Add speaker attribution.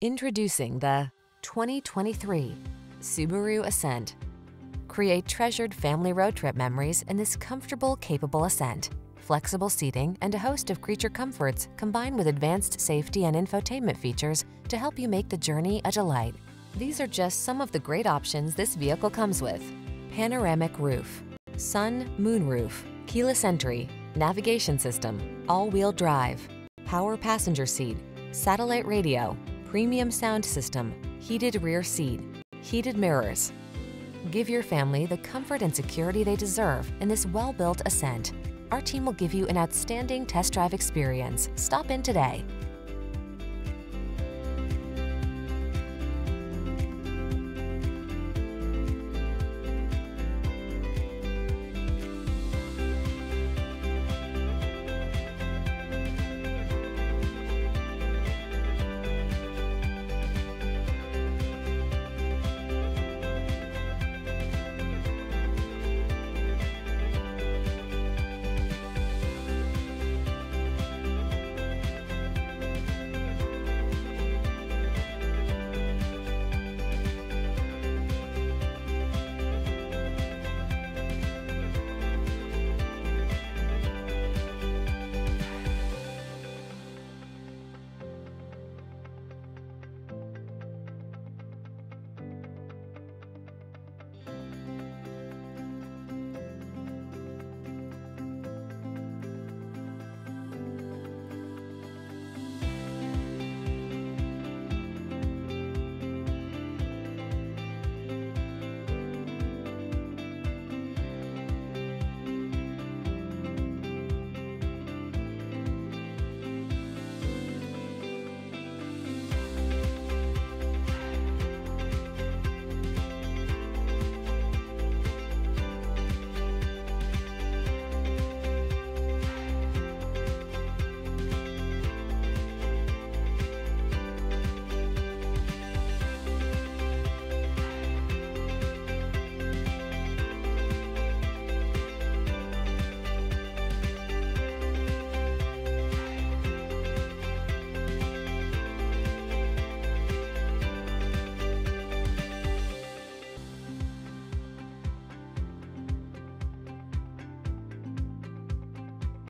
Speaker 1: Introducing the 2023 Subaru Ascent. Create treasured family road trip memories in this comfortable, capable Ascent. Flexible seating and a host of creature comforts combine with advanced safety and infotainment features to help you make the journey a delight. These are just some of the great options this vehicle comes with. Panoramic roof, sun, moon roof, keyless entry, navigation system, all-wheel drive, power passenger seat, satellite radio, premium sound system, heated rear seat, heated mirrors. Give your family the comfort and security they deserve in this well-built Ascent. Our team will give you an outstanding test drive experience. Stop in today.